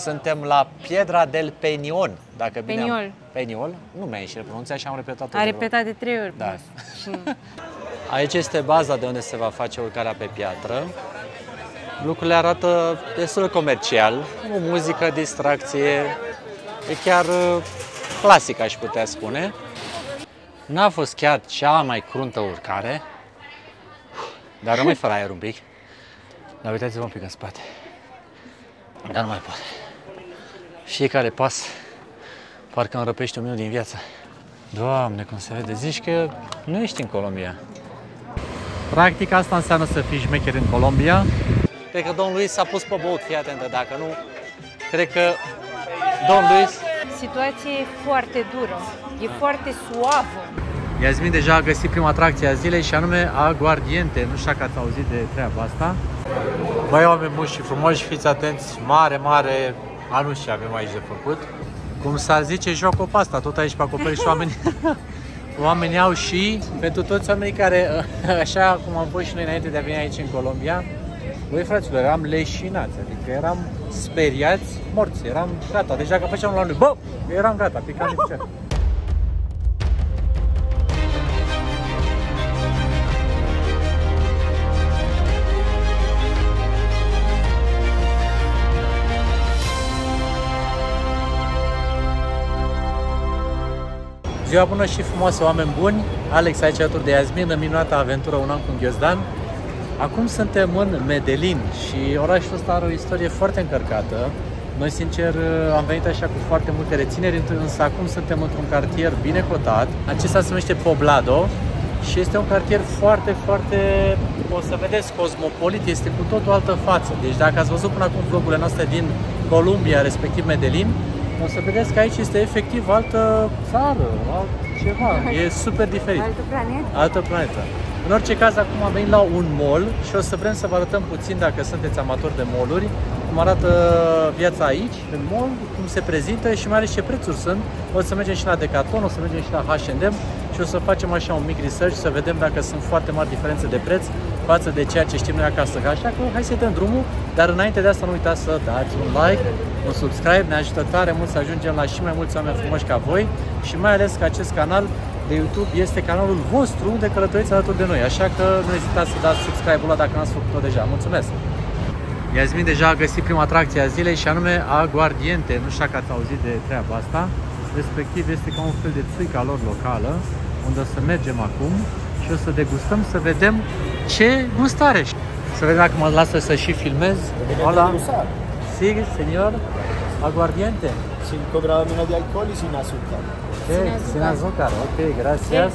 Suntem la Piedra del Penion, dacă bine Peniol. am... Peniol? Nu mi-a ieșit pronunția și am repetat-o. A de vreo- repetat de trei ori. Da. plus. Și nu. Aici este baza de unde se va face urcarea pe piatră. Lucrurile arată destul de comercial, o muzică, distracție, e chiar uh, clasic, aș putea spune. N-a fost chiar cea mai cruntă urcare, dar rămâi fără aer un pic. Dar uitați-vă un pic în spate. Dar nu mai pot. Fiecare pas parcă îmi răpește un minut din viață. Doamne, cum se vede, zici că nu ești în Columbia. Practic asta înseamnă să fii șmecher în Columbia. Cred că domnul Luis s-a pus pe băut, fii atentă, dacă nu, cred că domnul Luis... Situația e foarte dură. E foarte suavă. Iasmin deja a găsit prima atracție a zilei și anume aguardiente. Nu știu dacă ați auzit de treaba asta. Băi, oameni buni și frumoși, fiți atenți, mare, mare anunț ce avem aici de făcut. Cum s-ar zice, jocul pe asta, tot aici pe acoperiș oamenii. Oamenii au și pentru toți oamenii care, așa cum am fost și noi înainte de a veni aici în Colombia, Băi, fraților, eram leșinați, adică eram speriați, morți, eram gata. Deci dacă făceam la lui, bă, eram gata, picam de picioare. Ziua bună și frumoasă, oameni buni! Alex aici alături de Iasmin, în minunata aventură Un an cu Ghiozdan. Acum suntem în Medellin și orașul ăsta are o istorie foarte încărcată. Noi, sincer, am venit așa cu foarte multe rețineri, însă acum suntem într-un cartier bine cotat. Acesta se numește Poblado și este un cartier foarte, foarte, o să vedeți, cosmopolit, este cu tot o altă față. Deci dacă ați văzut până acum vlogurile noastre din Columbia, respectiv Medellin, o să vedeți că aici este efectiv altă țară, alt ceva. E super diferit. Altă planetă? Altă planetă. În orice caz, acum am venit la un mall și o să vrem să vă arătăm puțin, dacă sunteți amatori de malluri, cum arată viața aici, în mall, cum se prezintă și mai ales ce prețuri sunt. O să mergem și la Decathlon, o să mergem și la H&M și o să facem așa un mic research să vedem dacă sunt foarte mari diferențe de preț față de ceea ce știm noi acasă. Așa că hai să dăm drumul, dar înainte de asta nu uitați să dați un like, un subscribe, ne ajută tare mult să ajungem la și mai mulți oameni frumoși ca voi și mai ales că acest canal de YouTube este canalul vostru unde călătoriți alături de noi, așa că nu ezitați să dați subscribe-ul ăla dacă n-ați făcut-o deja. Mulțumesc! Iasmin deja a găsit prima atracție a zilei și anume aguardiente. Nu știu dacă ați auzit de treaba asta. Respectiv este ca un fel de țuica lor locală, unde o să mergem acum și o să degustăm să vedem ce gust are. Să vedem dacă mă lasă să și filmez. Hola. Sí, señor. Aguardiente. 5 grados menos de alcohol y sin azúcar. Okay, sin azúcar. Ok, gracias.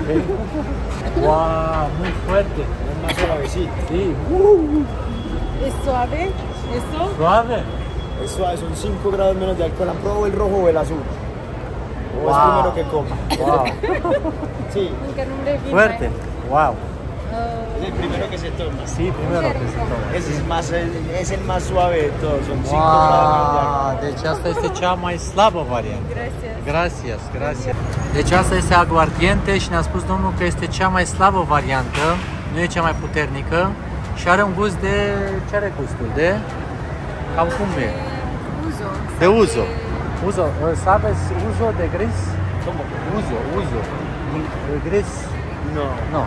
Okay. Wow, muy fuerte. Es más suavecito. Sí, E suave? Eso? suave. Es suave, son 5 grados menos de alcohol. ¿Han probado el rojo o el azul? ¿O Wow. es primero que coma? Wow, Sí, Încă nu le vin fuerte. Wow. es el primero que se toma. Sí, primero que se toma. Ese es, más, es el más suave de todos, son 5 grados menos de alcohol. Wow, deci asta este cea mai slabă variantă. Gracias. Gracias, gracias. Deci asta este aguardiente și ne-a spus domnul că este cea mai slabă variantă, nu e cea mai puternică și are un gust de... ce are gustul? De... cam cum e? Uzo. De uzo. Uzo, sabes uzo de gris? ¿Cómo? Uzo, uzo. Gris? No. No.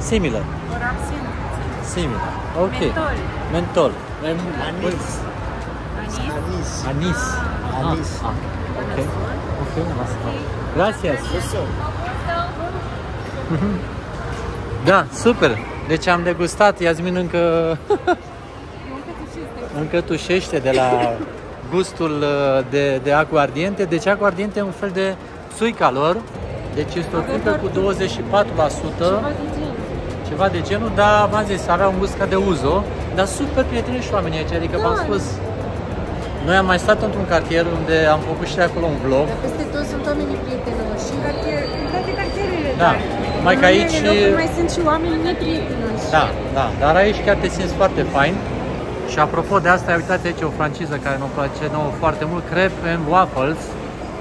Similar. Rapsin. Similar. Ok. Mentol. Mentol. Em, Anís. Anis. Anís. Anis. Anis. Ah, ah. Ok. Ok, asta. Gracias. Eso. Da, super. Deci am degustat, Iasmin încă încă tușește de la gustul uh, de, de aguardiente. Deci aguardiente e un fel de țuica lor. Deci este o țuică cu 24%, ceva de genul, dar v-am zis, avea un gust ca de uzo, dar super prietenoși oamenii aici, adică v-am spus, noi am mai stat într-un cartier unde am făcut și de acolo un vlog, Dar peste tot sunt oamenii prietenoși și în, cartier, în toate cartierele. Da. dar Mai în că unele aici- locuri mai sunt și oameni neprietenoși. Da, da, dar aici chiar te simți foarte fain. Și apropo de asta, uitați aici o franciză care ne place nouă foarte mult, crepe and waffles.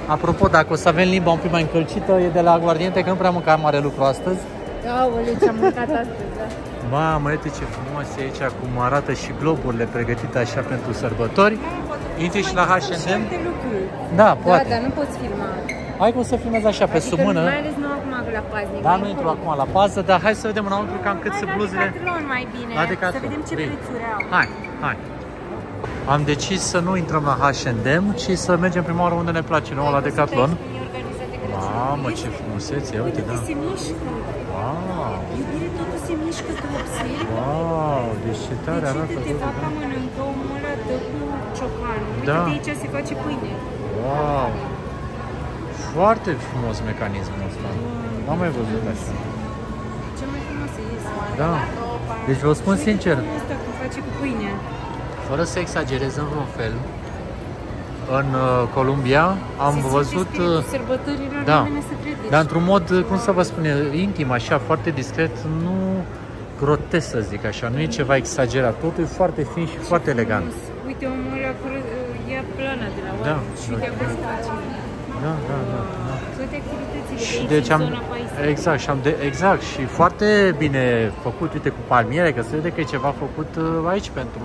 Apropo, dacă o să avem limba un pic mai încălcită, e de la aguardiente, că nu prea mâncam mare lucru astăzi. Aoleu, ce-am mâncat astăzi, da. Mamă, uite ce frumos e aici, cum arată și globurile pregătite așa pentru sărbători. Intri și la H&M? Alte lucruri. Da, Da, poate. dar nu poți filma. Hai că o să filmez așa, pe adică sub mână. Mai ales nu acum la paznic. Da, mai nu intru încolo. acum la pază, dar hai să vedem înăuntru cam cât Hai sunt la bluzele. Decathlon mai bine. La Decathlon. Să vedem ce Bine. prețuri au. Hai, hai. Am decis să nu intrăm la H&M, ci să mergem prima oară unde ne place nouă la Decathlon. Mamă, ce frumusețe, uite, Uite, da. se mișcă. Wow, Iubire, totul se mișcă, tu observi. wow, deci ce tare Deci, arată uite, te totul, vaca da. mănâncă omul ăla dă cu ciocanul. Uite, Da. de aici se face pâine. Wow. Foarte frumos mecanismul ăsta. N-am mai văzut așa. Ce mai frumos este. Da. Deci vă spun sincer, Asta cum face cu pâine. fără să exagerez în vreun fel, în uh, Columbia am Se simte văzut, spiritul uh, sărbătorilor da. nimeni să trece. dar într-un mod, uh, cum să vă spun, intim, așa, foarte discret, nu grotesc să zic așa, nu e ceva exagerat, totul e foarte fin și foarte elegant. Uite, omul ăla cură, ia plana de la Da. oameni și uite acolo se face. Da, da, da. da. Toate activitățile de Și aici, deci în am, zona paisă. exact, și am de, exact, și foarte bine făcut, uite, cu palmiere, că se vede că e ceva făcut uh, aici pentru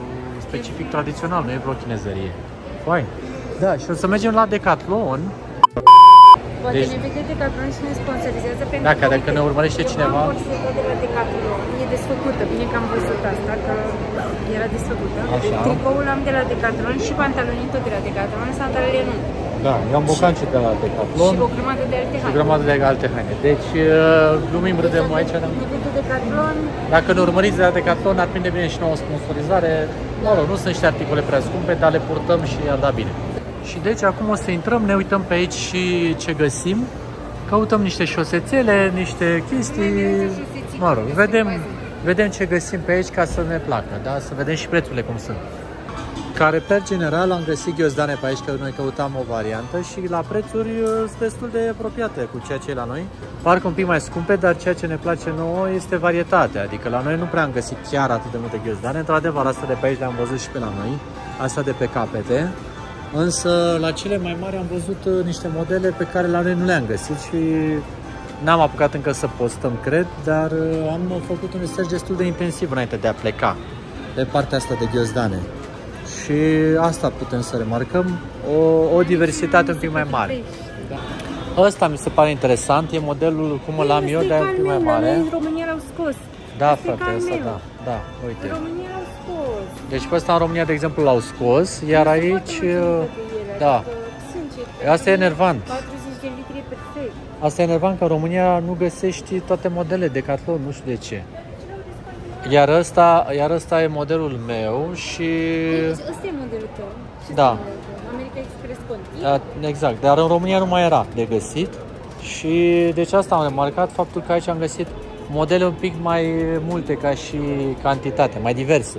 specific tradițional, nu e vreo chinezărie. Fain. Da, și o să mergem la Decathlon. Poate Deci- ne vede Decathlon și ne sponsorizează pentru Dacă- că, dacă uite, ne urmărește eu cineva- am borsetă de la Decathlon, e desfăcută, bine că am văzut asta, că era desfăcută. Așa. Tricoul am de la Decathlon și pantalonii tot de la Decathlon, sandalele nu. Da, eu am bocanci de la Decathlon Și o grămadă de alte și o haine. grămadă de alte haine. Deci, uh, glumim, râdem aici. Ne-am... Nivelul Decathlon, Dacă ne urmăriți de la Decathlon, ar prinde bine și nouă sponsorizare. Mă rog, nu sunt niște articole prea scumpe, dar le purtăm și ar da bine. Și deci acum o să intrăm, ne uităm pe aici și ce găsim. Căutăm niște șosețele, niște chestii. Mă rog, vedem, vedem ce găsim pe aici ca să ne placă, da? Să vedem și prețurile cum sunt. Ca reper general am găsit ghiozdane pe aici, că noi căutam o variantă și la prețuri uh, sunt destul de apropiate cu ceea ce e la noi. Parcă un pic mai scumpe, dar ceea ce ne place nouă este varietatea, adică la noi nu prea am găsit chiar atât de multe ghiozdane. Într-adevăr, asta de pe aici le-am văzut și pe la noi, asta de pe capete. Însă la cele mai mari am văzut uh, niște modele pe care la noi nu le-am găsit și n-am apucat încă să postăm, cred, dar uh, am făcut un research destul de intensiv înainte de a pleca pe partea asta de ghiozdane. Și asta putem să remarcăm, o, o diversitate un pic mai mare. Da. Ăsta mi se pare interesant, e modelul cum îl am eu, dar e un pic mai mare. În România l-au scos. Da, Ăsta e frate, ăsta Carmel. da, da, În uite. România l-au scos. Deci pe ăsta în România, de exemplu, l-au scos, iar aici, uh, da. Asta e enervant. 40 de litri e perfect. Asta e enervant că în România nu găsești toate modele Decathlon, nu știu de ce. Iar ăsta, iar ăsta e modelul meu și... Deci ăsta e modelul tău. Ce Da. este modelul tău? America Express Conti. Da, Exact, dar în România nu mai era de găsit și deci asta am remarcat, faptul că aici am găsit modele un pic mai multe ca și cantitate, mai diverse.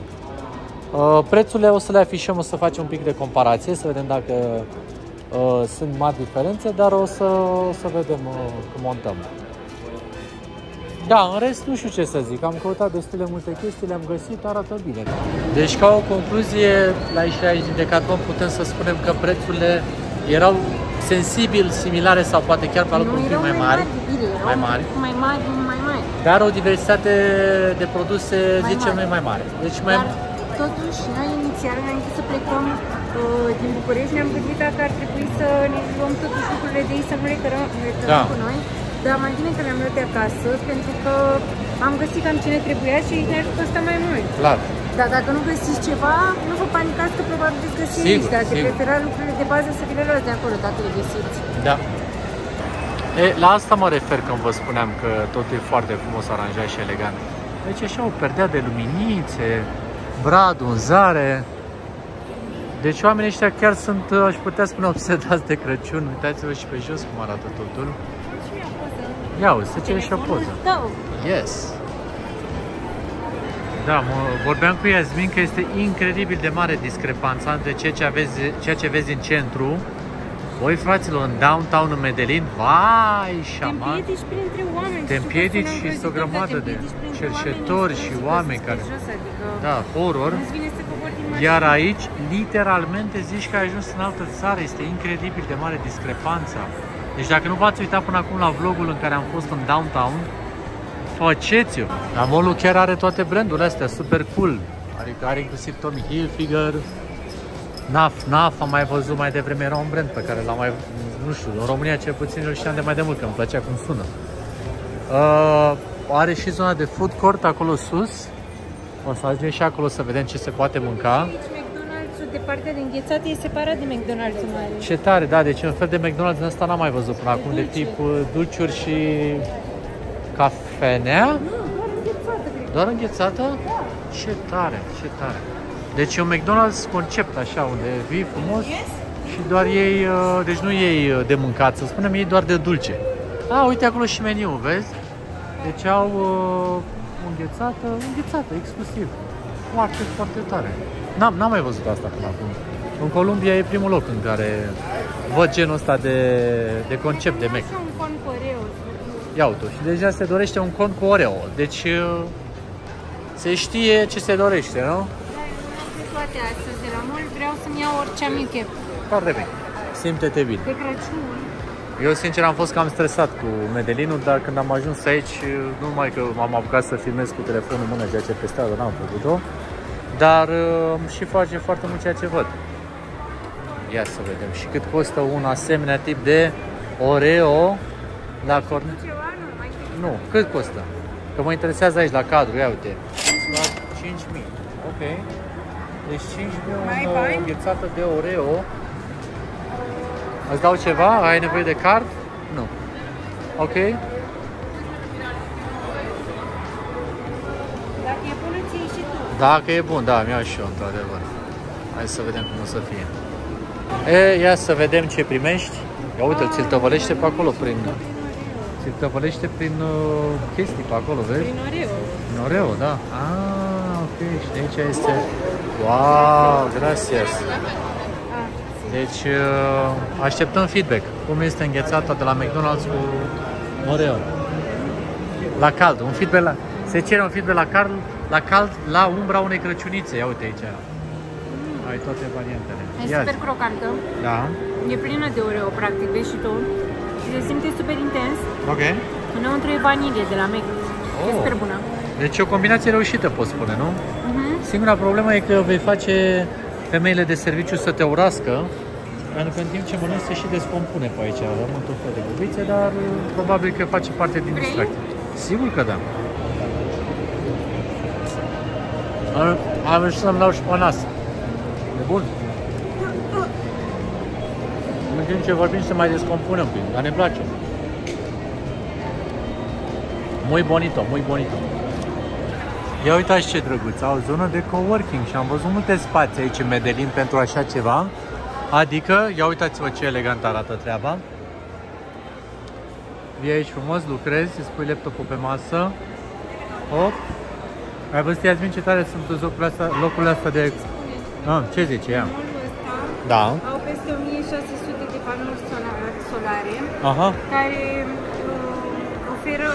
Uh, Prețurile o să le afișăm, o să facem un pic de comparație, să vedem dacă uh, sunt mari diferențe, dar o să, o să vedem uh, cum montăm. Da, în rest nu știu ce să zic, am căutat destul de multe chestii, le-am găsit, arată bine. Deci ca o concluzie, la ieșirea aici din Decathlon putem să spunem că prețurile erau sensibil similare sau poate chiar pe locuri un pic erau mai mari, bine, erau mai mari. Mai mari, mai mari. dar o diversitate de produse, Mai zicem mare. noi, mai mare. Deci mai... Dar totuși, noi inițial, înainte să plecăm uh, din București, ne-am gândit dacă ar trebui să ne luăm totuși lucrurile de aici, să nu le cărăm, le cărăm Da. cu noi. Dar mai bine că le-am luat de acasă, pentru că am găsit cam ce ne trebuia și ne-ar fi costat mai mult. Clar. Dar dacă nu găsiți ceva, nu vă panicați că probabil veți găsi Sigur, aici. Dacă sigur. prefera lucrurile de bază să vi le luați de acolo, dacă le găsiți. Da. E, la asta mă refer când vă spuneam că totul e foarte frumos aranjat și elegant. Deci așa o perdea de luminițe, bradul în zare. Deci oamenii ăștia chiar sunt, aș putea spune, obsedați de Crăciun. Uitați-vă și pe jos cum arată totul. Ia uite, se cere și o poză. Tău. Yes! Da, mă, vorbeam cu Iasmin că este incredibil de mare discrepanța între ceea ce, aveți, ceea ce vezi în centru. Voi, fraților, în downtown în Medellin, vai, Te șaman! împiedici printre oameni. Te Știu că împiedici sună și sunt o îngrozitor, grămadă dar te de împiedici printre cerșetori oameni, și nu oameni știu, care- pe Jos, adică Da, horror. Nu-ți vine să cobori din mașină. Iar aici, literalmente, zici că ai ajuns în altă țară. Este incredibil de mare discrepanța. Deci dacă nu v-ați uitat până acum la vlogul în care am fost în downtown, faceți-o! La mall chiar are toate brandurile astea, super cool. Adică are inclusiv Tommy Hilfiger, NAF, NAF am mai văzut mai devreme, era un brand pe care l-am mai, nu știu, în România cel puțin îl știam de mai de mult, că îmi plăcea cum sună. Uh, are și zona de food court acolo sus. O să ajungem și acolo să vedem ce se poate mânca. Aici McDonald's-ul de partea de înghețată e separat de McDonald's mai ales. Ce tare, da, deci un fel de McDonald's în ăsta n-am mai văzut până acum, de dulce. tip uh, dulciuri și cafenea. Nu, doar înghețată, cred. Doar înghețată? Ce tare, ce tare. Deci e un McDonald's concept așa, unde vii frumos și doar ei, uh, deci nu ei uh, de mâncat, să spunem, ei doar de dulce. A, uite acolo și meniu, vezi? Deci au uh, înghețată, înghețată, exclusiv. Foarte, foarte tare. N-am, n-am mai văzut asta până acum. În Columbia e primul loc în care văd genul ăsta de, de concept de Mac. Așa un con coreu. Ia uite și deja se dorește un con cu Oreo. Deci uh, se știe ce se dorește, nu? Da, eu am de toate astăzi de la mult, vreau să-mi iau orice am eu chef. Foarte bine. Simte-te bine. De Crăciun. Eu sincer am fost cam stresat cu Medelinul, dar când am ajuns aici, nu numai că m-am apucat să filmez cu telefonul în mână, ceea ce pe stradă n-am făcut-o, dar uh, îmi și face foarte mult ceea ce văd. Ia să vedem. Și cât costă un asemenea tip de Oreo la cornet? Ceva nu mai știu. Nu, cât costă? Că mă interesează aici la cadru, ia uite. La 5.000. Ok. Deci 5.000 Mai o bani? înghețată de Oreo. Îți dau ceva? Ai nevoie de card? Nu. Ok. Dacă e bună, ții și tu. Dacă e bun, da, mi-au și eu, într-adevăr. Hai să vedem cum o să fie. E, ia să vedem ce primești. Ia uite, ți-l tăvălește pe acolo prin... Ți-l tăvălește prin uh, chestii pe acolo, vezi? Prin Oreo. În Oreo, da. Ah, ok. Și de aici este... Wow, gracias. Ah, Deci, uh, așteptăm feedback. Cum este înghețata de la McDonald's cu Oreo. La cald, un feedback la... Se cere un feedback la cald, la cald, la umbra unei crăciunițe. Ia uite aici. Ai toate variantele. E Ia super zi. crocantă. Da. E plină de Oreo, practic, vezi și tu. Și se simte super intens. Ok. Înăuntru e vanilie de la Mac. E Oh. super bună. Deci e o combinație reușită, pot spune, nu? Mhm. Singura problemă e că vei face femeile de serviciu să te urască, pentru că în timp ce mănânci se și descompune pe aici. Rămân tot fel de bubițe, dar uh, probabil că face parte din Vrei? distracție. Sigur că da. Am, am ieșit să-mi dau și pe nas. E bun. În timp ce vorbim se mai descompune un pic, dar ne place. Muy bonito, muy bonito. Ia uitați ce drăguț, au o zonă de coworking și am văzut multe spații aici în Medellin pentru așa ceva. Adică, ia uitați-vă ce elegant arată treaba. Vii aici frumos, lucrezi, îți pui laptopul pe masă. Hop. Ai văzut, Iasmin, ce tare sunt locurile astea, locurile astea de... Ah, ce zice ea? Molul ăsta Da. au peste 1600 de panouri sola- solare Aha. care uh, oferă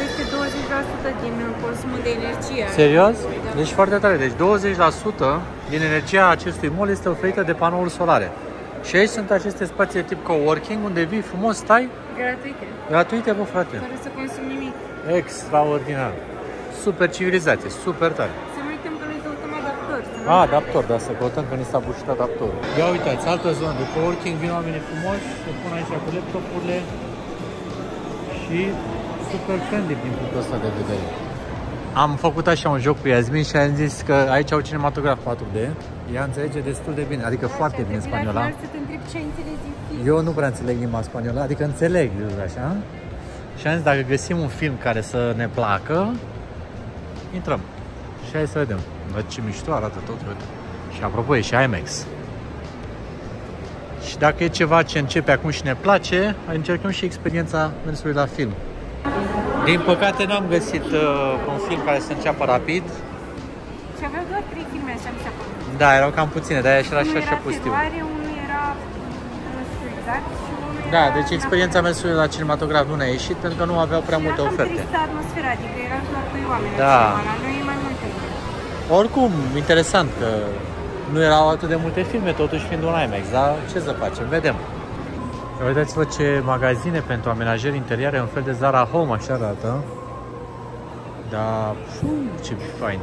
peste 20% din consumul de energie. Serios? Deci foarte tare. Deci 20% din energia acestui mall este oferită de panouri solare. Și aici sunt aceste spații de tip coworking unde vii frumos, stai, Gratuite, gratuite, bă, frate. fără să consumi nimic. Extraordinar. Super civilizație, super tare. Să nu uităm că noi căutăm adaptori. să nu A, adaptor, da, să căutăm că ni s-a bușit adaptorul. Ia uitați, altă zonă de coworking, vin oamenii frumoși, se pun aici cu laptopurile și super friendly din punctul ăsta de vedere. Am făcut așa un joc cu Iasmin și am zis că aici au cinematograf 4D. Ea înțelege destul de bine, adică foarte bine Trebuie spaniola. la final să te întreb ce ai înțeles din film. Eu nu prea înțeleg limba spaniolă, adică înțeleg așa. Și am zis, dacă găsim un film care să ne placă, intrăm. Și hai să vedem. Bă, ce mișto arată tot, uite. Și apropo, e și IMAX. Și dacă e ceva ce începe acum și ne place, încercăm și experiența mersului la film. Din păcate n-am găsit uh, un film care să înceapă rapid. Și aveau doar trei filme, așa mi s-a părut. Da, erau cam puține, de-aia și era și Unul așa era pustiu. teroare, unul era, nu știu exact, și unul Da, era... deci experiența mersului la cinematograf nu ne-a ieșit pentru că nu aveau prea Și multe era cam oferte. tristă atmosfera, adică era doar doi oameni Da. la cinema, la noi e mai multe lume. Oricum, interesant că nu erau atât de multe filme, totuși fiind un IMAX, dar ce să facem, vedem. Uitați-vă ce magazine pentru amenajări interioare, un fel de Zara Home, așa arată. Da, fu, ce fain.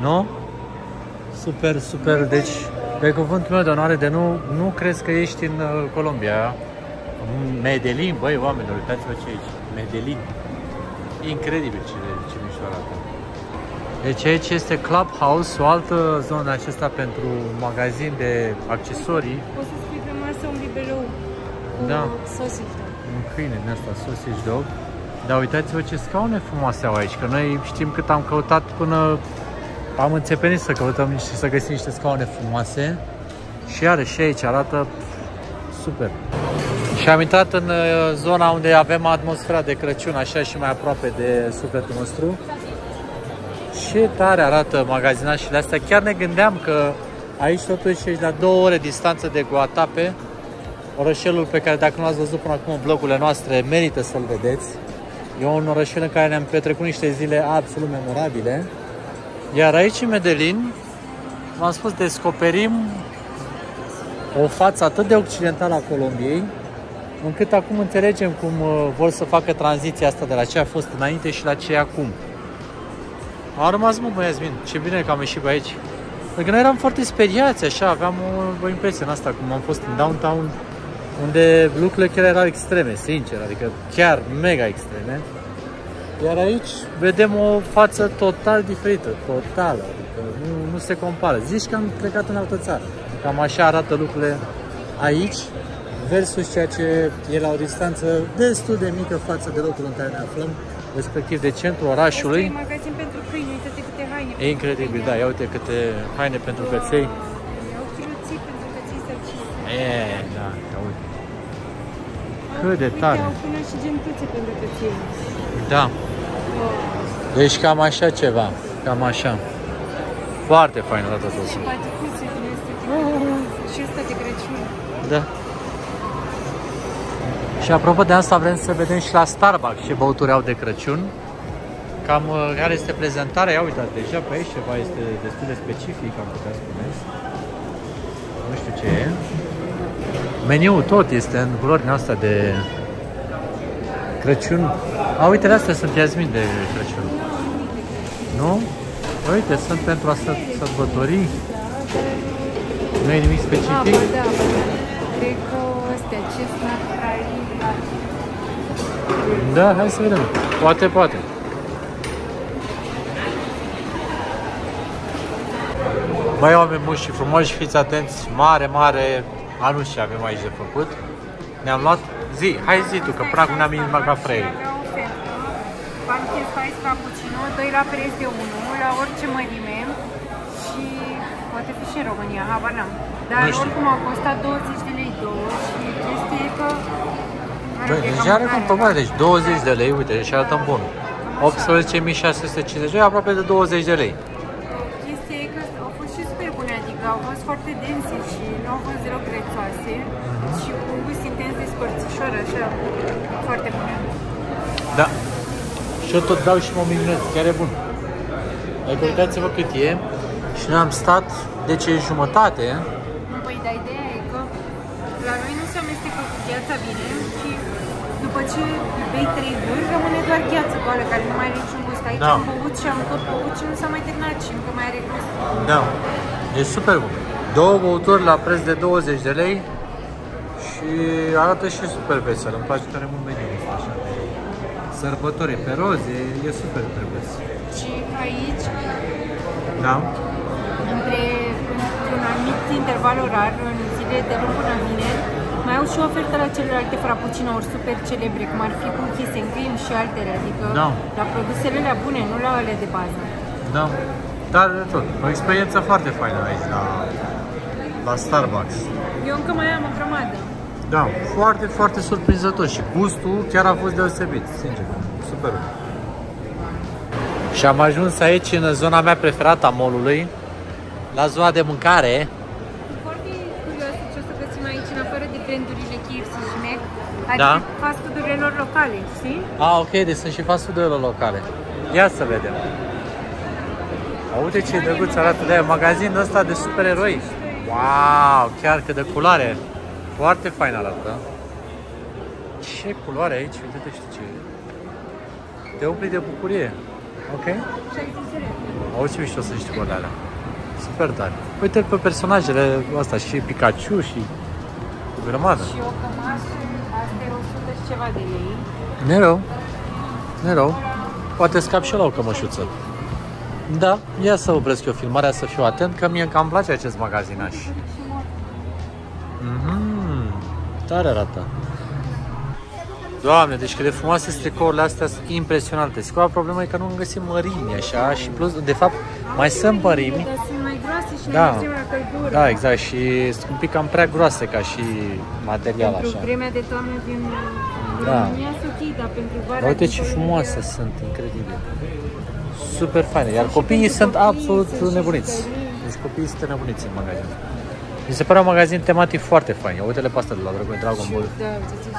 Nu? Super, super, deci Pe cuvântul meu de onoare de nu, nu crezi că ești în uh, Columbia. Medellin, băi, oamenilor, uitați-vă ce e aici. Medellin. Incredibil ce, ce mișto arată. Deci aici este Clubhouse, o altă zonă acesta pentru magazin de accesorii. Poți să Da. sausage. Un câine din asta, sausage dog. Dar uitați-vă ce scaune frumoase au aici, că noi știm cât am căutat până am înțepenit să căutăm și să găsim niște scaune frumoase. Și iară și aici arată super. Și am intrat în uh, zona unde avem atmosfera de Crăciun, așa și mai aproape de sufletul nostru. Ce tare arată magazinașele astea. Chiar ne gândeam că aici totuși ești la două ore distanță de Guatape, orășelul pe care dacă nu ați văzut până acum în vlogurile noastre, merită să-l vedeți. E un orășel în care ne-am petrecut niște zile absolut memorabile. Iar aici, în Medellin, v-am spus, descoperim o față atât de occidentală a Columbiei, încât acum înțelegem cum uh, vor să facă tranziția asta de la ce a fost înainte și la ce e acum. Am rămas mult, băi, Yasmin, ce bine că am ieșit pe aici. Pentru că noi eram foarte speriați, așa, aveam o, o impresie în asta, cum am fost în downtown, unde lucrurile chiar erau extreme, sincer, adică chiar mega extreme. Iar aici vedem o față total diferită, total, adică nu, nu se compară. Zici că am plecat în altă țară. Cam așa arată lucrurile aici versus ceea ce e la o distanță destul de mică față de locul în care ne aflăm, respectiv de centrul orașului. Asta e magazin pentru câini, uite-te câte haine. E incredibil, da, ia uite câte haine pentru căței. Au chiloții pentru căței sărcini. Cât de Uite, tare. au până și gentuțe pentru căței. Da, deci cam așa ceva, cam așa. Foarte fain arată Și totul. paticuțe din astea. Și ăsta de Crăciun. Da. Și apropo de asta vrem să vedem și la Starbucks ce băuturi au de Crăciun. Cam uh, care este prezentarea, ia uitați, deja pe aici ceva este destul de specific, am putea spune. Nu știu ce e. Meniul tot este în culori din astea de Crăciun. A, uite, astea sunt Iasmin de Crăciun. Nu? Uite, sunt pentru a să- sărbători. Nu e nimic Ah, specific? ba da, ba da. Cred că astea, chestnut fry, Da, hai să vedem. Poate, poate. Băi, oameni buni și frumoși, fiți atenți, mare, mare anunț ce avem aici de făcut. Ne-am luat, zi, hai zi tu, că pragul ne-am inima ca frei. Avea ofertă. Pumpkin spice cappuccino, 2 la preț de 1, la orice mărime și poate fi și în România, habar n-am. Dar Nu știu. oricum au costat 20 de lei două și chestia e că... mă rog, Băi, e deci cam are cum mare, pe mare, da. deci 20 de lei, uite, și arată bun. 18.650 lei, aproape de 20 de lei. Chestia e că au fost și super bune, adică au fost foarte dense și nu au fost deloc grețoase Mhm. și cu un gust intens de spărțișor, așa, foarte bune. Da. Și eu tot dau și mă minunez, chiar e bun. Adică uitați-vă cât e și noi am stat, deci e jumătate, Păi, dar ideea e că la noi nu se amestecă cu gheața bine și după ce bei trei guri, rămâne doar gheață goală, care nu mai are niciun gust. Aici Da. am băut și am tot băut și nu s-a mai terminat și încă mai are gust. Da. E super bun. Două băuturi la preț de 20 de lei și arată și super vesel. Îmi place tare mult meniul ăsta așa. Sărbători pe roze, e super drăguț. Și aici, Da? între un anumit interval orar, în zile de luni până vineri, mai au și o ofertă la celelalte frappuccinouri super celebre, cum ar fi cu kiss and cream și altele, adică Da. la produsele alea bune, nu la ale de bază. Da. Dar de tot. O experiență foarte faină aici la, la Starbucks. Eu încă mai am o grămadă. Da, foarte, foarte surprinzător și gustul chiar a fost deosebit, sincer, super. bun. Și am ajuns aici în zona mea preferată a mall-ului, la zona de mâncare. Foarte curioasă ce o să găsim aici, în afară de brandurile KFC și Mac, adică Da. fast food-urile lor locale, știi? Ah, ok, deci sunt și fast food locale. Ia să vedem. Uite ce drăguț arată de aia, magazinul ăsta de supereroi. Wow, chiar că de culoare. Foarte fain arată. Ce culoare aici, uite știi ce e. Te umpli de bucurie. Ok? Și ai zis Auzi ce mișto sunt niște alea. super tare. Uite pe personajele astea și Pikachu și o grămadă. Și o cămașă, asta e 100 și ceva de lei. Nerău. Nerău. Poate scap și eu la o cămășuță. Da, ia să opresc eu filmarea, să fiu atent, că mie cam place acest magazinaș. Mhm, tare arată. Doamne, deci cât de frumoase sunt tricourile astea, sunt impresionante. Singura problemă e că nu găsim mărimi așa și plus, de fapt, mai sunt mărimi. Dar sunt mai groase și Da. mai extrem la căldură. Da, exact, și sunt un pic cam prea groase ca și material Pentru așa. vremea de toamnă din Da. România sunt ok, dar pentru vara... Dar uite din ce Columbia- frumoase sunt, incredibil. Super faine, iar Și copiii pentru sunt copii absolut sunt și nebuniți. jucării. Deci copiii sunt nebuniți în magazin. Mi se pare un magazin tematic foarte fain. Ia Uite-le pe astea de la Dragon, Dragon Ball. Da, uite-ți și...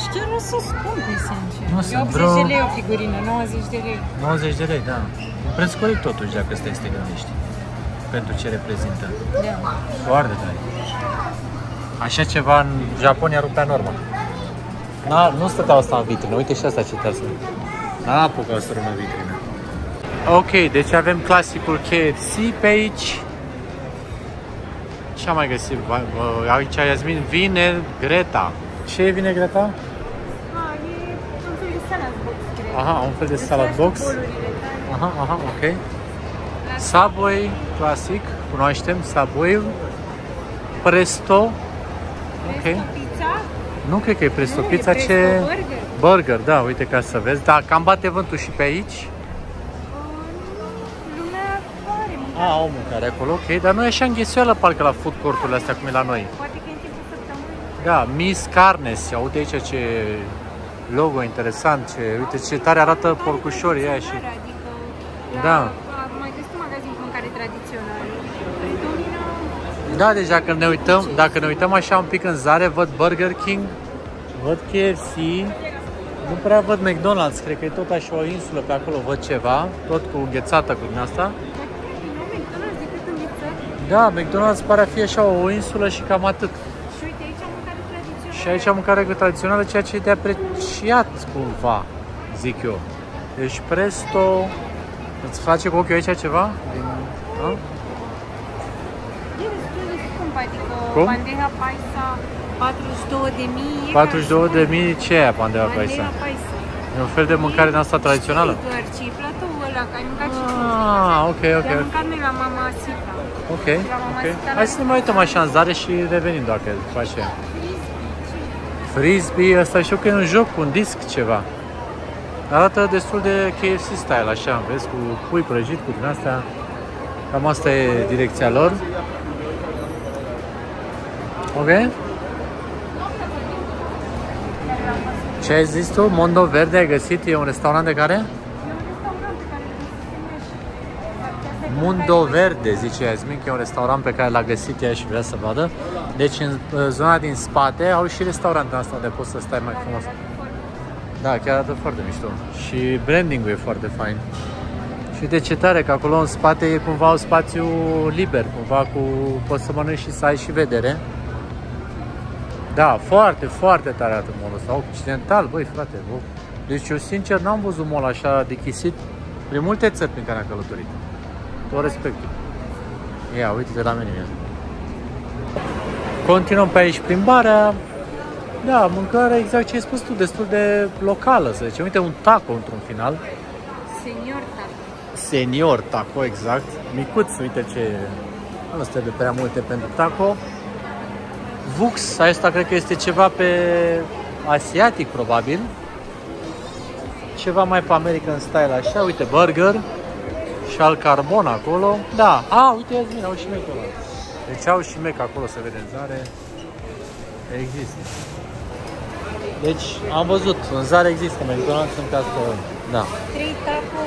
Și chiar nu sunt scumpe, sincer. Nu E sunt, 80 vreo- de lei o figurină, 90 de lei. 90 de lei, da. Un preț corect totuși, dacă stai să te gândești. Pentru ce reprezintă. Da. Foarte tare. Așa ceva în Japonia rupea norma. Na, nu stăteau asta în vitrină. Uite și asta ce tare sunt. N-a apucat să rămână în vitrină. Ok, deci avem clasicul KFC pe aici. Ce am mai găsit? Va- va- Aici Iasmin vine Greta. Ce e vine Greta? Ah, e un fel de salad box, cred. Aha, un fel de salad Îți box. faci cu bolurile tale. Aha, aha, ok. Subway clasic, cunoaștem Subway. Presto. Ok. Presto pizza? Nu cred că e Presto Nu, e Pizza, Presto ce... Burger. Burger, da, uite ca să vezi. Da, cam bate vântul și pe aici. Lumea are mâncare. A, au mâncare acolo, ok. Dar nu e așa înghesuială parcă la food court-urile astea cum e la noi. Poate că e în timpul săptămânii. Da, Miss Carnes, ia uite aici ce logo interesant, ce, uite ce tare arată porcușorii aia și... Adică la, Da. Am mai găsit un magazin cu mâncare tradițională. Predomină Da, deci dacă ne uităm, dacă ne uităm așa un pic în zare, văd Burger King, văd KFC, nu prea văd McDonald's, cred că e tot așa o insulă pe acolo, văd ceva, tot cu înghețată cu din asta. nu McDonald's decât înghețat. Da, McDonald's pare a fi așa o insulă și cam atât. Și uite aici mâncare tradițională. Și aici mâncare tradițională, ceea ce e de apreciat cumva, zic eu. Deci presto, îți face cu ochiul aici ceva? Din, da? E destul de scump, adică Cum? bandeja paisa 42 de mii. 42 de mii, ce e aia Pandeva Paisa? Bandeja paisa. E un fel de mâncare din asta tradițională? Știi doar ce e platoul ăla, că ai mâncat și tu. Ah, ok, ok. Le-am mâncat noi la mama Sita. Ok, la mama ok. Sita la Hai să ne mai uităm așa în zare și revenim dacă după aceea. Frisbee, ăsta știu că e un joc cu un disc ceva. Arată destul de KFC style, așa, vezi, cu pui prăjit, cu din astea. Cam asta e direcția lor. Ok? Ce ai zis tu? Mondo Verde ai găsit? E un restaurant de care? Mundo Verde, zice Yasmin, că e un restaurant pe care l-a găsit ea și vrea să vadă. Deci în uh, zona din spate au și restaurantul asta unde poți să stai mai frumos. Da, chiar arată foarte mișto. Și branding-ul e foarte fain. Și de ce tare, că acolo în spate e cumva un spațiu liber, cumva cu poți să mănânci și să ai și vedere. Da, foarte, foarte tare arată molul ăsta. Occidental, băi frate. bă. Deci eu sincer n-am văzut mol așa dechisit prin multe țări prin care am călătorit. Tot respectul. Ia, uite-te la mine. Ia. Continuăm pe aici plimbarea. Da, mâncarea, exact ce ai spus tu, destul de locală, să zicem. Uite, un taco într-un final. Senior taco. Senior taco, exact. Micuț, uite ce... Nu trebuie prea multe pentru taco. Vux, asta cred că este ceva pe asiatic, probabil. Ceva mai pe American style, așa. Uite, burger și al carbon acolo. Da, a, uite, Iasmin, au și mec ăla. Deci au și mec acolo, se vede în zare. Există. Deci, am văzut, în zare există McDonald's în caz că... Da. 3 taco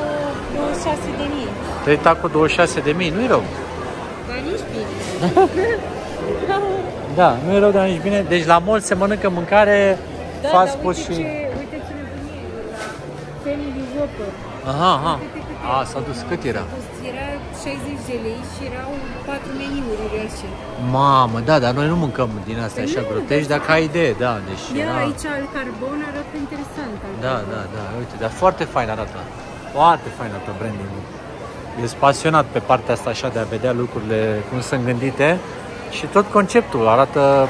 26 de mii. 3 taco 26 de mii, nu-i rău. Dar nici bine. Da, nu e rău, dar nici bine. Deci la mall se mănâncă mâncare Da, fast dar food uite și... ce, uite ce nebunie e la Family Whopper. Aha, aha. A, s-a dus cât era? Era 60 de lei și erau 4 meniuri uriașe. Mamă, da, dar noi nu mâncăm din astea așa Nu, grotești, dar dacă ai idee, da, deci Ia era... aici al carbon arată interesant. al Da, carbon. da, da, uite, dar foarte fain arată. Foarte fain arată branding Ești pasionat pe partea asta așa de a vedea lucrurile cum sunt gândite și tot conceptul arată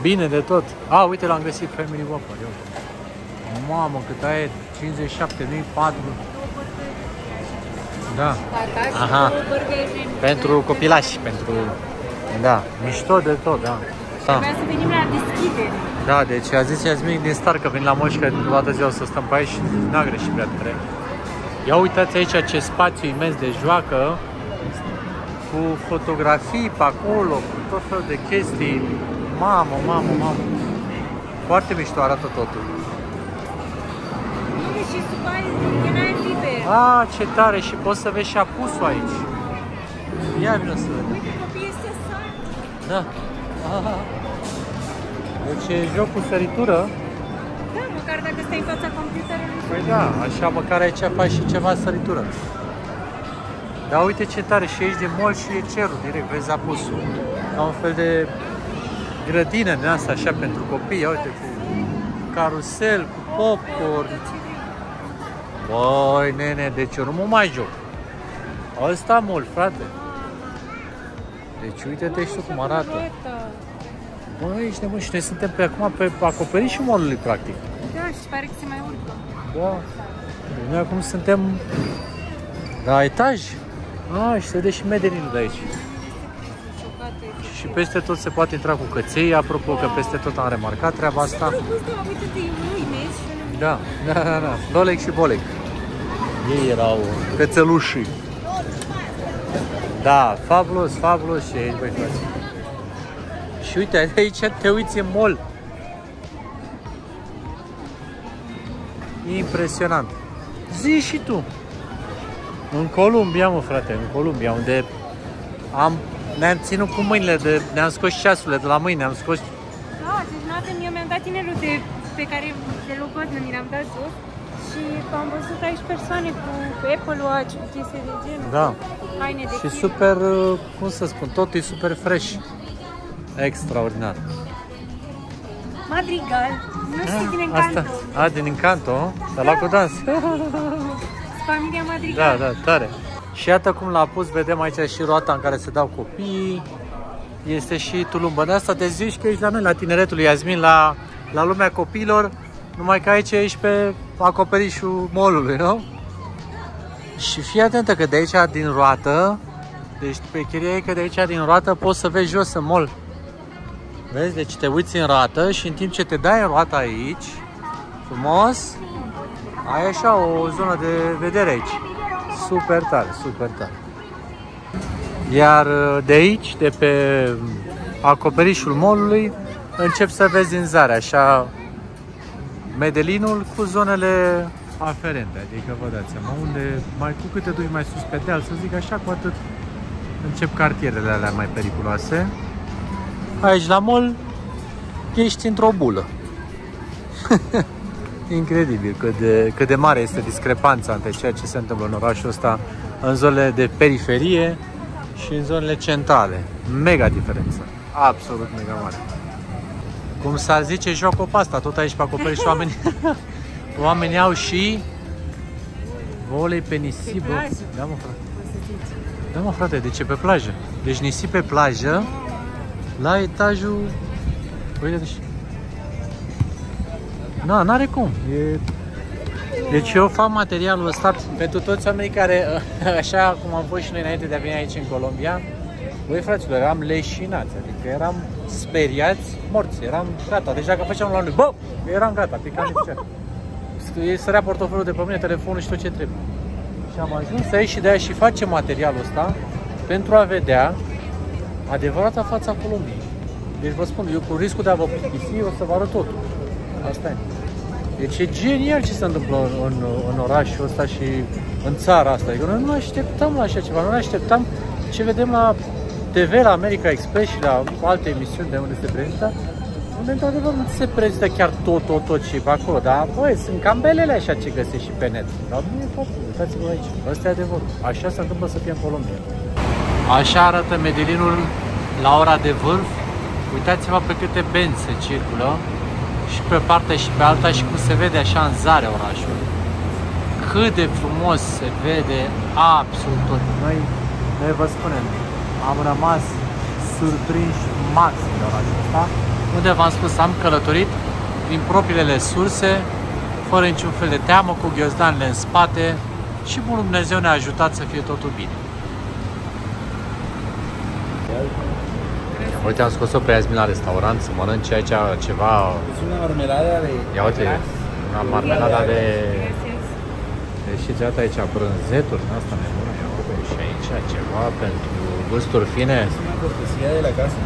bine de tot. A, uite, l-am găsit Family Whopper. Eu. Mamă, cât ai 57, nu 4. Da. Aha. Pentru copilași, pentru... Da, mișto de tot, da. da. Trebuia să venim la deschidere. Da, deci a zis Iasmin din start că vin la moș că toată ziua o să stăm pe aici și n-a greșit prea tare. Ia uitați aici ce spațiu imens de joacă cu fotografii pe acolo, cu tot felul de chestii. Mamă, mamă, mamă. Foarte mișto arată totul. Nu, și sub aer, e în aer liber. A, ce tare! Și poți să vezi și apusul aici. Ia vină să vedem. Uite, copiii ăștia sar. Da. Aha. Deci e joc cu săritură. Da, măcar dacă stai în fața computerului. Păi da, așa măcar aici faci și ceva săritură. Da, uite ce tare, și aici din mall și e cerul, direct, vezi apusul. Ca un fel de grădină din asta, așa, pentru copii, ia uite, cu carusel, cu popcorn. Băi, nene, deci eu nu mă mai joc. Ăsta mult, frate. Deci uite-te și tu cum arată. Băi, ești nebun și noi suntem pe acum pe acoperișul mall practic. Da, și pare că se mai urcă. Da. Deci noi acum suntem la etaj. Ah, și se vede și medelinul de aici. Ciocate. Și peste tot se poate intra cu căței, apropo că peste tot am remarcat treaba asta. Uite-te, nu imens și nu Da, da, da, da. Lolec și Bolec. Ei erau cățelușii. Da, fabulos, fabulos și aici, băi, frate. Și uite, aici te uiți în mall. E impresionant. Zi și tu. În Columbia, mă, frate, în Columbia, unde am, ne-am ținut cu mâinile, de, ne-am scos ceasurile de la mâini, ne-am scos... Da, deci noapte eu mi-am dat inelul de, pe care de logodnă mi l-am dat jos și am văzut aici persoane cu Apple Watch, cu chestii de genul, Da. haine de Și film. super, uh, cum să spun, totul e super fresh. Extraordinar. Madrigal, nu știu din Encanto. Asta, a, din Encanto, de la cu dans. Familia Madrigal. Da, da, tare. Și iată cum l-a pus, vedem aici și roata în care se dau copiii. Este și tulumbă de asta, te zici că ești la noi, la tineretul lui Iasmin, la, la lumea copiilor, numai că aici ești pe acoperișul molului, nu? Și fii atentă că de aici din roată, deci pe chiria e că de aici din roată poți să vezi jos în mol. Vezi? Deci te uiți în roată și în timp ce te dai în roată aici, frumos, ai așa o zonă de vedere aici. Super tare, super tare. Iar uh, de aici, de pe acoperișul molului, încep să vezi în zare, așa, Medelinul cu zonele aferente, adică vă dați seama, unde mai cu câte duci mai sus pe deal, să zic așa, cu atât încep cartierele alea mai periculoase. Aici la mall ești într-o bulă. Incredibil cât de, cât de mare este discrepanța între ceea ce se întâmplă în orașul ăsta, în zonele de periferie și în zonele centrale. Mega diferență. Absolut mega mare. Cum s-ar zice, joc o pasta, tot aici pe acoperiș și oamenii, oamenii au și volei pe nisip. bă. plajă. Da, mă, frate. Da, mă, frate, de ce pe plajă? Deci nisip pe plajă, la etajul... Uite, deci... Na, n-are cum. E... Deci eu fac materialul ăsta pentru toți oamenii care, așa cum am fost și noi înainte de a veni aici în Colombia, Băi, fraților, eram leșinați, adică eram speriați, morți, eram gata. Deci dacă făceam la noi, bă, eram gata, picam de picioare. Ei sărea portofelul de pe mine, telefonul și tot ce trebuie. Și am ajuns aici și de-aia și facem materialul ăsta pentru a vedea adevărata fața Columbiei. Deci vă spun, eu cu riscul de a vă plictisi, o să vă arăt totul. Asta e. Deci e genial ce se întâmplă în, în, în orașul ăsta și în țara asta. Adică noi nu ne așteptam la așa ceva, nu ne așteptam ce vedem la TV, la America Express și la alte emisiuni de unde se prezintă, unde într-adevăr nu ți se prezintă chiar tot, tot, tot ce e pe acolo, dar băi, sunt cam belele așa ce găsești și pe net. Dar nu e tot, uitați-vă aici, ăsta e adevărul. Așa se întâmplă să fie în Colombia. Așa arată Medelinul la ora de vârf. Uitați-vă pe câte benzi se circulă și pe partea și pe alta și cum se vede așa în zare orașul. cât de frumos se vede absolut tot. Noi, noi vă spunem, am rămas surprinși maxim de orașul ăsta, unde v-am spus, am călătorit din propriile surse, fără niciun fel de teamă, cu ghiozdanele în spate și Bunul Dumnezeu ne-a ajutat să fie totul bine. Uite, am scos-o pe Yasmin la restaurant să mănânce aici ceva... Es una mermelada de... Ia uite, una marmelada de... de și iată aici brânzeturi din asta nebună. Ia uite, și aici ceva pentru gusturi fine. Una cortesía de la casa.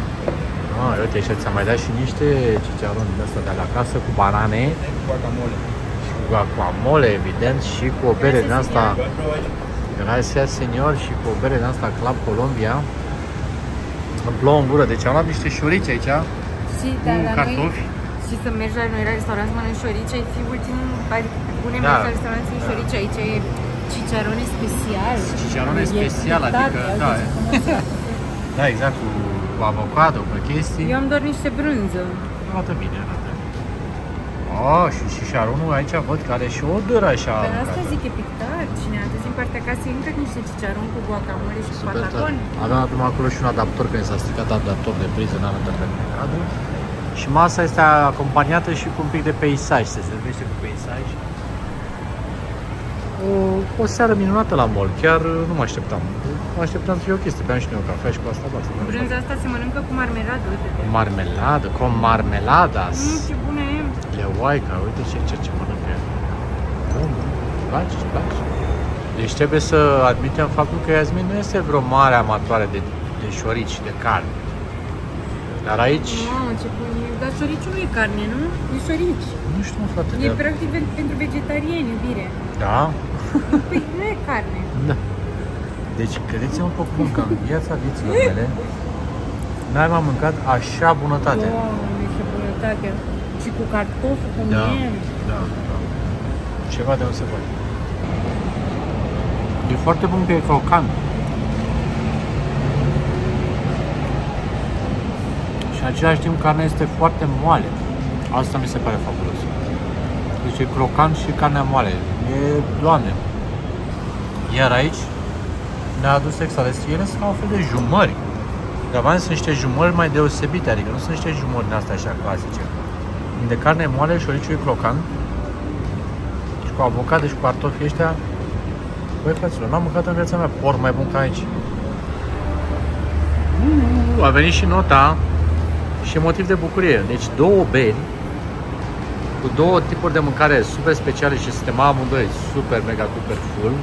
Ah, uite, și ți-am mai dat și niște chicharoni din asta de la casă cu banane, Guacamole. și cu guacamole, evident, și cu o bere din asta, Buen provecho. Gracias, senior, și cu o bere din asta Club Colombia. Îmi plouă în gură, deci am luat niște șurici aici, Și cu da, la noi, cartofi. și să mergi la noi la restaurant să mănânci șorici, ai fi ultimul, adică pe bune Da. mergi la restaurant să iei șorici, aici e cicerone special. Cicerone E special, fritate, adică, uite da, ce e. frumos arată. Da, exact, cu, cu avocado, cu chestii. Eu am doar niște brânză. Arată bine, arată. Oh, și șișarunul aici văd că are și o dâră așa. Dar asta aruncată. zic e pictat și ne-a adus din partea casei încă niște ciceron cu guacamole și cu Super tare. patacon. Aveam acum acolo și un adaptor, că mi s-a stricat adaptor de priză, n-am dat pe cadru. Și masa este acompaniată și cu un pic de peisaj, se servește cu peisaj. O, o seară minunată la mall, chiar nu mă așteptam. Mă așteptam să fie o chestie, beam și noi o cafea și cu asta basta. Brânza asta se mănâncă cu marmeladă, uite. Marmeladă, con marmeladas. Mm, ce bună e! Leoaica, uite ce, ce, ce mănâncă ea. Bun, îți place, îți place. Deci trebuie să admitem faptul că Yasmin nu este vreo mare amatoare de, de șorici, de carne. Dar aici, Mamă, ce bun e! Dar șoriciul nu e carne, nu? E șorici. nu știu, mă, frate, E de... practic ven- pentru vegetariani, iubire. Da? Păi nu e carne. Da. Deci, credeți-mă pe cuvânt că în viața vieților mele n-ai mai mâncat așa bunătate. Doamne, ce bunătate! Și cu cartofi, cu Da, miel. da, da. Ceva de nu se poate. E foarte bun că e crocant. Și în același timp carnea este foarte moale. Asta mi se pare fabulos. Deci e crocant și carnea moale. E, doamne. Iar aici ne-a adus exales. Ele sunt ca un fel de jumări. Dar v-am zis, sunt niște jumări mai deosebite, adică nu sunt niște jumări din astea așa clasice. De carne moale, șoriciul e crocant și cu avocado și cu cartofi ăștia. Băi, fraților, n-am mâncat în viața mea porc mai bun ca aici. Uh, a venit și nota și motiv de bucurie. Deci două beri cu două tipuri de mâncare super speciale și suntem amândoi super, mega, super full.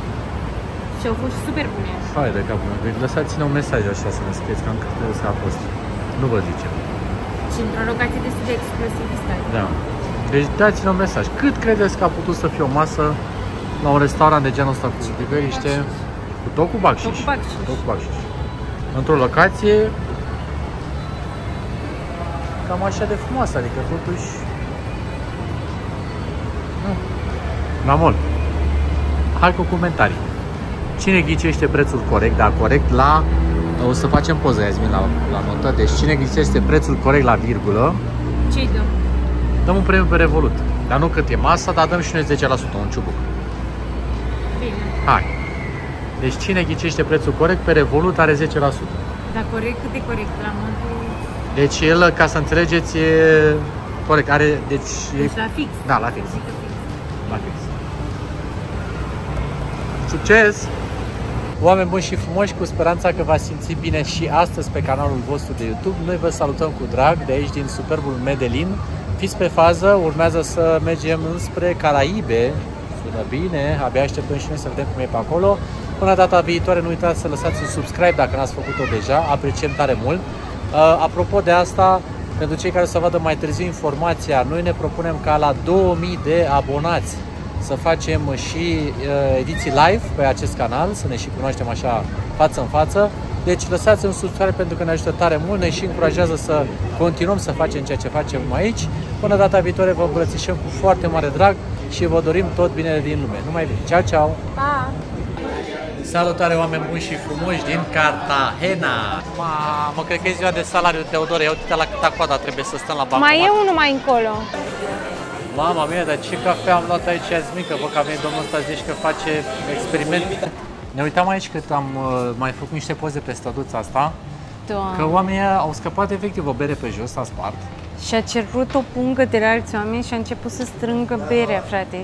Și au fost super bune. Hai de capul meu, deci lăsați-ne un mesaj așa să ne scrieți cam cât credeți că a fost. Nu vă zicem. Și într-o locație destul de exclusivistă. Da. Deci dați-ne un mesaj. Cât credeți că a putut să fie o masă la un restaurant de genul ăsta cu priveliște, cu tot cu bacșiș. Tot cu bacșiș. Tot cu bacșiș. Într-o locație cam așa de frumoasă, adică totuși... Nu. La mol. Hai cu comentarii. Cine ghicește prețul corect, da, corect la... O să facem poză, Iasmin, la, la notă. Deci cine ghicește prețul corect la virgulă, Ce-i dăm? dăm un premiu pe Revolut. Dar nu cât e masa, dar dăm și noi 10%, un ciubuc. Bine. Hai. Deci cine ghicește prețul corect pe Revolut are 10%. Dar corect, cât de corect? La modul... Deci el, ca să înțelegeți, e corect. Are, deci, e, Deci la fix. Da, la fix. Zică fix. la fix. Succes! Oameni buni și frumoși, cu speranța că v-ați simțit bine și astăzi pe canalul vostru de YouTube. Noi vă salutăm cu drag de aici din superbul Medellin. Fiți pe fază, urmează să mergem înspre Caraibe. Sună bine, abia așteptăm și noi să vedem cum e pe acolo. Până data viitoare, nu uitați să lăsați un subscribe dacă n-ați făcut-o deja, apreciem tare mult. Uh, apropo de asta, pentru cei care o să vadă mai târziu informația, noi ne propunem ca la 2000 de abonați să facem și uh, ediții live pe acest canal, să ne și cunoaștem așa față în față. Deci lăsați un subscribe pentru că ne ajută tare mult, ne și încurajează să continuăm să facem ceea ce facem aici. Până data viitoare vă îmbrățișăm cu foarte mare drag și vă dorim tot binele din lume. Numai bine! Ceau, ceau! Pa! Salutare oameni buni și frumoși din Cartagena! Mamă, cred că e ziua de salariu, Teodore. Ia uite la câta coada trebuie să stăm la bancomat. Mai e unul mai încolo. Mama mia, dar ce cafea am luat aici azi mică, bă, că a venit domnul ăsta zici că face experiment. Ne uitam aici că am uh, mai făcut niște poze pe stăduța asta, Doamne. că oamenii ăia au scăpat efectiv o bere pe jos, a spart. Și a cerut o pungă de la alți oameni și a început să strângă berea, frate.